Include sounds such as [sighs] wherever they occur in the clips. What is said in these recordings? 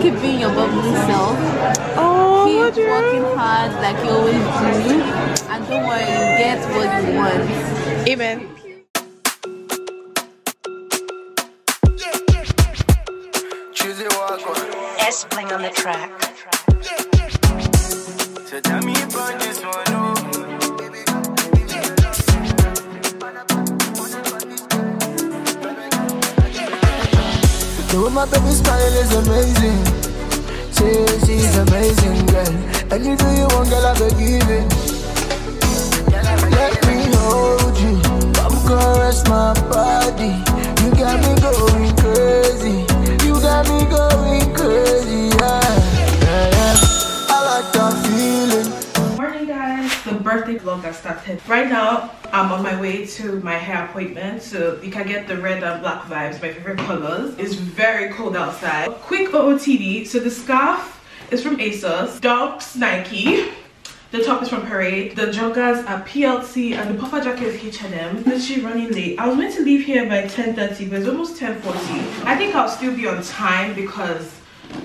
Just keep being your bubbly self. Oh, Keep dear. working hard like you always do. And don't worry, you get what you want. Amen. Choose it, walk on. S playing on the track. So tell me about The way my baby smile is amazing. She, she's amazing, girl. And you do you want, girl, I give it. Let me hold you. Come caress my body. You got me going crazy. You got me going crazy, birthday vlog has started. Right now, I'm on my way to my hair appointment, so you can get the red and black vibes, my favorite colors. It's very cold outside. Quick OOTD, so the scarf is from ASOS, Docs Nike, the top is from Parade, the joggers are PLT, and the puffer jacket is H&M. Literally running late. I was meant to leave here by 10.30, but it's almost 10.40. I think I'll still be on time because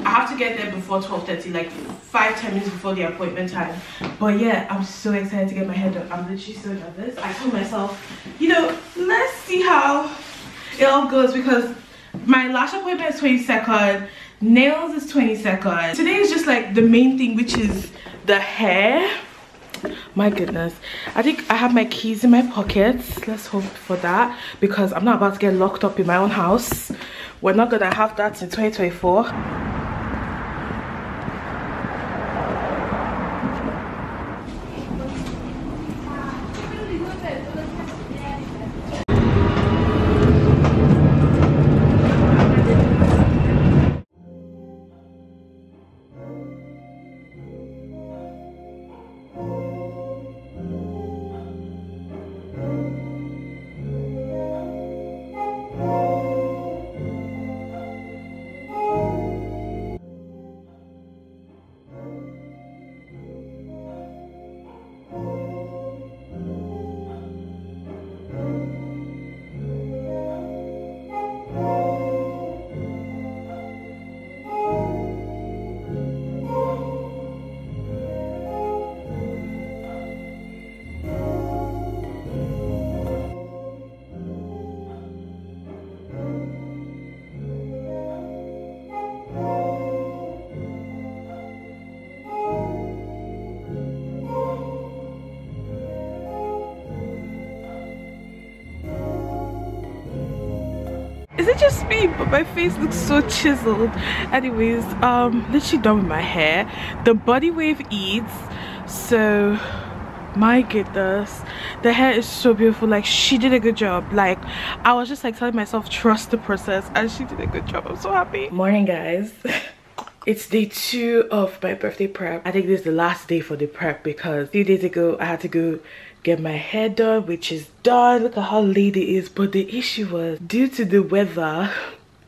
I have to get there before 12.30, like 5 10 minutes before the appointment time. But yeah, I'm so excited to get my hair done. I'm literally so nervous. I told myself, you know, let's see how it all goes because my lash appointment is 22nd, nails is 22nd. Today is just like the main thing, which is the hair. My goodness. I think I have my keys in my pockets. Let's hope for that because I'm not about to get locked up in my own house. We're not gonna have that in 2024. It just me? But my face looks so chiseled. Anyways, um, literally done with my hair. The body wave eats. So, my goodness, the hair is so beautiful. Like she did a good job. Like I was just like telling myself, trust the process, and she did a good job. I'm so happy. Morning, guys. [laughs] It's day two of my birthday prep. I think this is the last day for the prep because a few days ago I had to go get my hair done, which is done. Look at how late it is. But the issue was due to the weather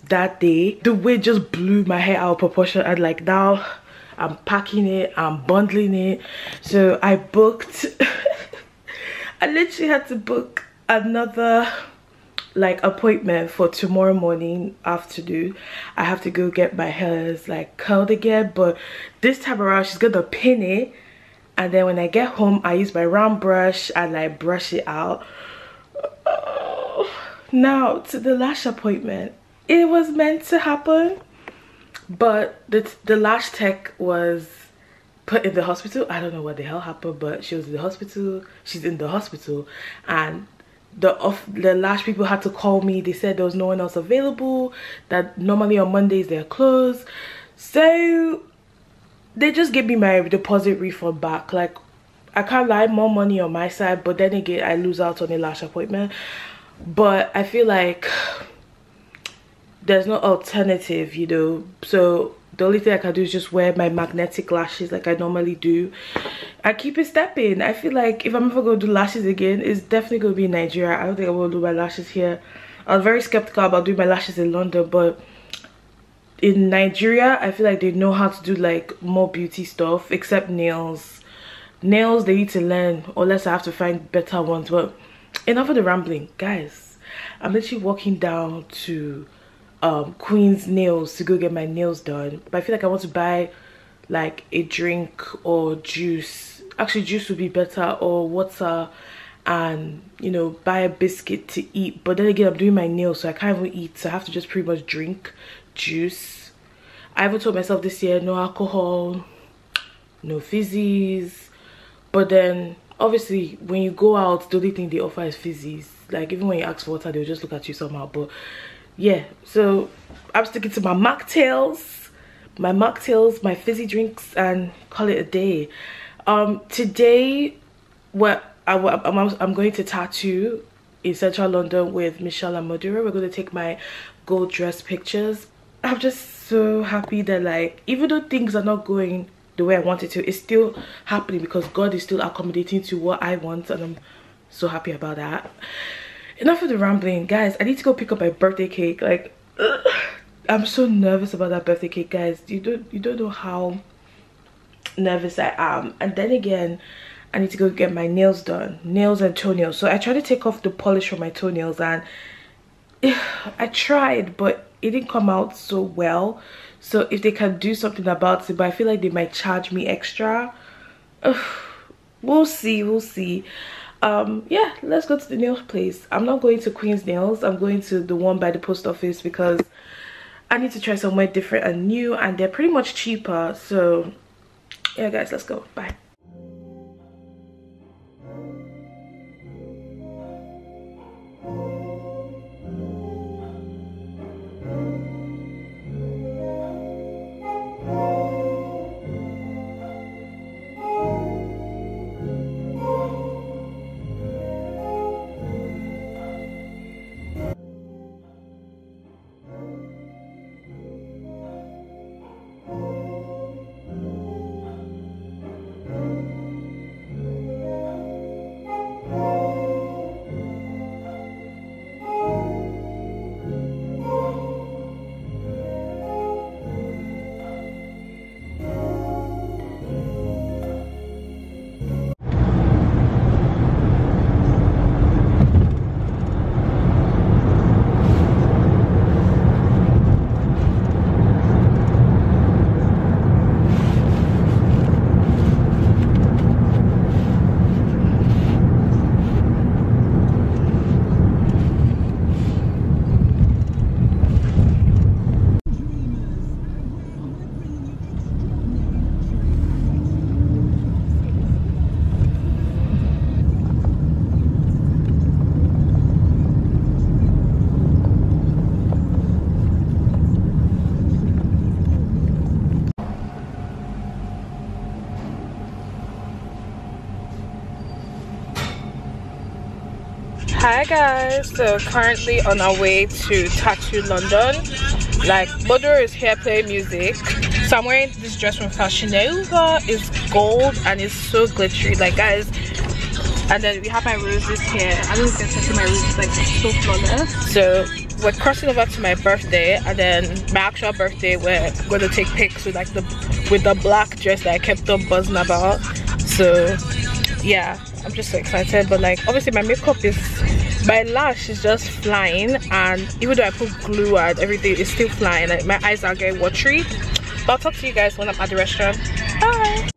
that day, the wind just blew my hair out of proportion and like now I'm packing it, I'm bundling it. So I booked, [laughs] I literally had to book another like appointment for tomorrow morning afternoon i have to go get my hairs like curled again but this time around she's gonna pin it and then when i get home i use my round brush and like brush it out. [sighs] Now to the lash appointment. It was meant to happen but the the lash tech was put in the hospital. I don't know what the hell happened but she was in the hospital. She's in the hospital. And the off the lash people had to call me. They said there was no one else available that normally on mondays they're closed. So they just gave me my deposit refund back like i can't lie more money on my side but then again i lose out on a lash appointment but i feel like there's no alternative you know so the only thing i can do is just wear my magnetic lashes like i normally do I keep it stepping. I feel like if I'm ever gonna do lashes again, it's definitely gonna be in Nigeria. I don't think I will do my lashes here. I was very skeptical about doing my lashes in London, but in Nigeria, I feel like they know how to do like more beauty stuff, except nails. Nails they need to learn, unless I have to find better ones. But enough of the rambling, guys. I'm literally walking down to um queen's nails to go get my nails done but i feel like i want to buy like a drink or juice actually juice would be better or water and you know buy a biscuit to eat but then again i'm doing my nails so i can't even eat so i have to just pretty much drink juice. I even told myself this year no alcohol no fizzies. But then obviously when you go out the only thing they offer is fizzies. Like even when you ask for water they'll just look at you somehow. But yeah so i'm sticking to my mocktails my mocktails my fizzy drinks and call it a day. Um today what I, I'm, I'm going to Tattu in central london with michelle and madura we're going to take my gold dress pictures i'm just so happy that like even though things are not going the way i want it to it's still happening because god is still accommodating to what i want and i'm so happy about that. Enough of the rambling. Guys i need to go pick up my birthday cake. Like ugh, i'm so nervous about that birthday cake guys. You don't you don't know how nervous i am. And then again i need to go get my nails done. Nails and toenails. So i tried to take off the polish from my toenails and ugh, [sighs] i tried but it didn't come out so well. So if they can do something about it but i feel like they might charge me extra. Ugh, we'll see we'll see. Um yeah let's go to the nails place. I'm not going to queen's nails. I'm going to the one by the post office because i need to try somewhere different and new and they're pretty much cheaper. So yeah guys let's go. Bye guys so currently on our way to Tattu london. Like Bodor is here playing music. So i'm wearing this dress from fashion nova it's gold and it's so glittery. Like guys and then we have my roses here. I don't you can see my roses like so flawless. So we're crossing over to my birthday and then my actual birthday we're going to take pics with like the with the black dress that i kept on buzzing about. So yeah i'm just so excited but like obviously my makeup is my lash is just flying and even though i put glue and everything it's still flying. Like my eyes are getting watery. But i'll talk to you guys when i'm at the restaurant. Bye.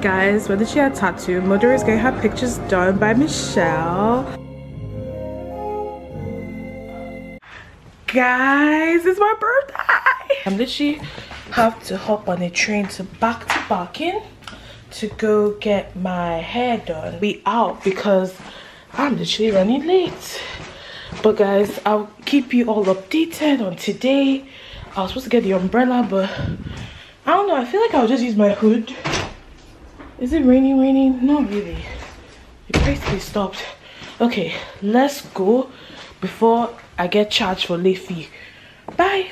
Guys whether she had tattoo? Mother is getting her pictures done by michelle guys it's my birthday. I'm literally have to hop on a train to back to Barking to go get my hair done. Be out because i'm literally running late. But guys i'll keep you all updated on today. I was supposed to get the umbrella but i don't know i feel like i'll just use my hood. Is it raining raining? Not really. It basically stopped. Okay let's go before i get charged for late fee bye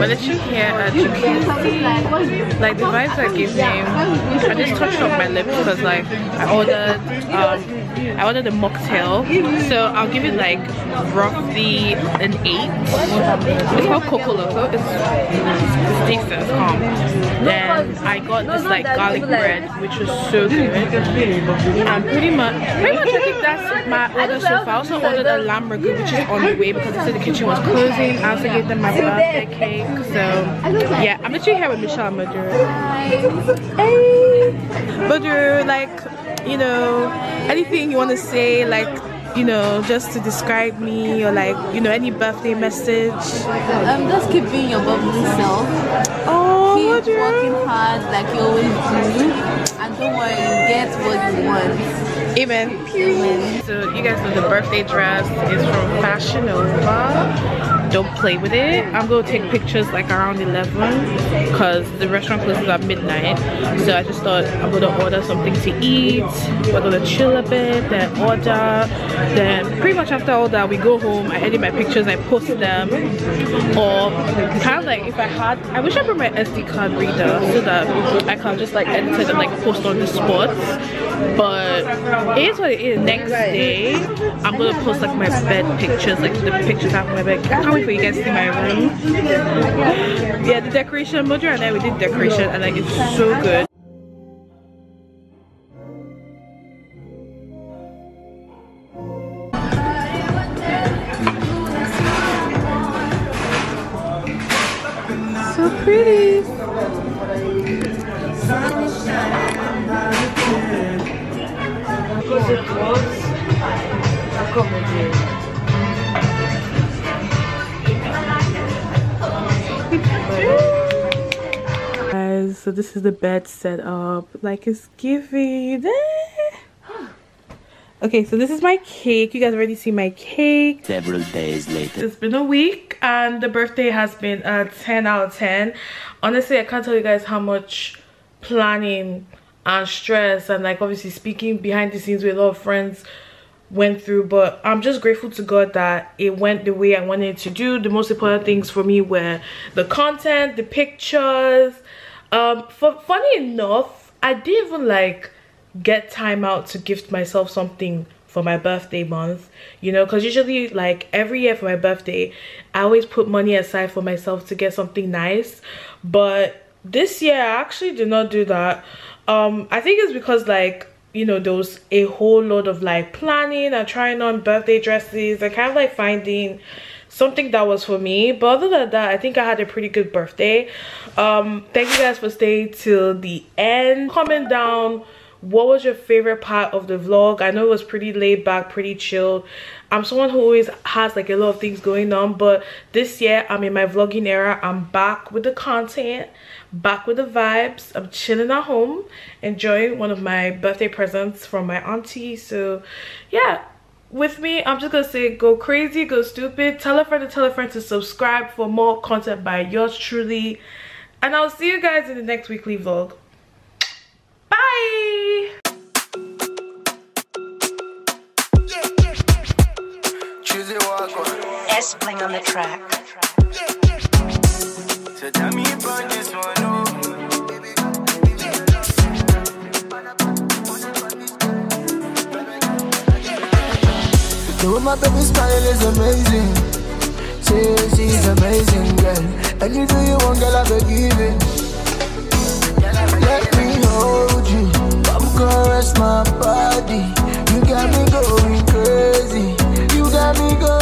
We're literally here at Jacuzzi. Like the vibes that give me, I just touched up my lips because like I ordered um I ordered a mocktail. So I'll give it like roughly an eight. It's called Coco Loco. It's, it's decent, calm. Then I got this like garlic bread which was so good. And pretty much pretty much I think that's my order so far. I also ordered a lamb ragu which is on the way because they said the kitchen was closing. I also gave them my birthday cake. So yeah, I'm literally here with Michelle and Maduro. Hey! Maduro, like, you know, anything you want to say, like, you know, just to describe me or like, you know, any birthday message? Um, just keep being your bubbly self. Oh, Keep working hard like you always do. And don't worry, you get what you want. Amen. So you guys know the birthday dress is from Fashion Nova. Don't play with it. I'm gonna take pictures like around 11 because the restaurant closes at midnight. So I just thought I'm gonna order something to eat. We're gonna chill a bit, then order. Then pretty much after all that, we go home. I edit my pictures, I post them. Or kind of like if I had, I wish I brought my SD card reader so that I can just like edit it and like post on the spot. But it is what it is. Next day, I'm gonna post like my bed pictures, like the pictures have on my bed. I can't wait for you guys to see my room. [laughs] yeah, the decoration, Mojo and I, we did decoration and like it's so good. So pretty. Guys, so this is the bed set up. Like it's giving. Eh. Okay, so this is my cake. You guys already see my cake. Several days later. It's been a week and the birthday has been a 10 out of 10. Honestly, I can't tell you guys how much planning and stress and like obviously speaking behind the scenes with a lot of friends went through but i'm just grateful to god that it went the way i wanted to do. The most important things for me were the content the pictures. Um for funny enough i didn't even like get time out to gift myself something for my birthday month you know because usually like every year for my birthday i always put money aside for myself to get something nice. But this year i actually did not do that. Um i think it's because like you know there was a whole lot of like planning and trying on birthday dresses and kind of like finding something that was for me. But other than that i think i had a pretty good birthday. Um thank you guys for staying till the end. Comment down what was your favorite part of the vlog? I know it was pretty laid back pretty chilled i'm someone who always has like a lot of things going on but this year i'm in my vlogging era. I'm back with the content back with the vibes. I'm chilling at home enjoying one of my birthday presents from my auntie. So yeah with me i'm just gonna say go crazy go stupid. Tell a friend to tell a friend to subscribe for more content by yours truly. And i'll see you guys in the next weekly vlog bye Choose it, walk on. S playing on the track. So tell me about this one, oh. The way my baby smile is amazing. Say she's amazing, girl. Anything you want, girl, I believe it. Let me hold you. Come caress my body. You got me going crazy. You got me going.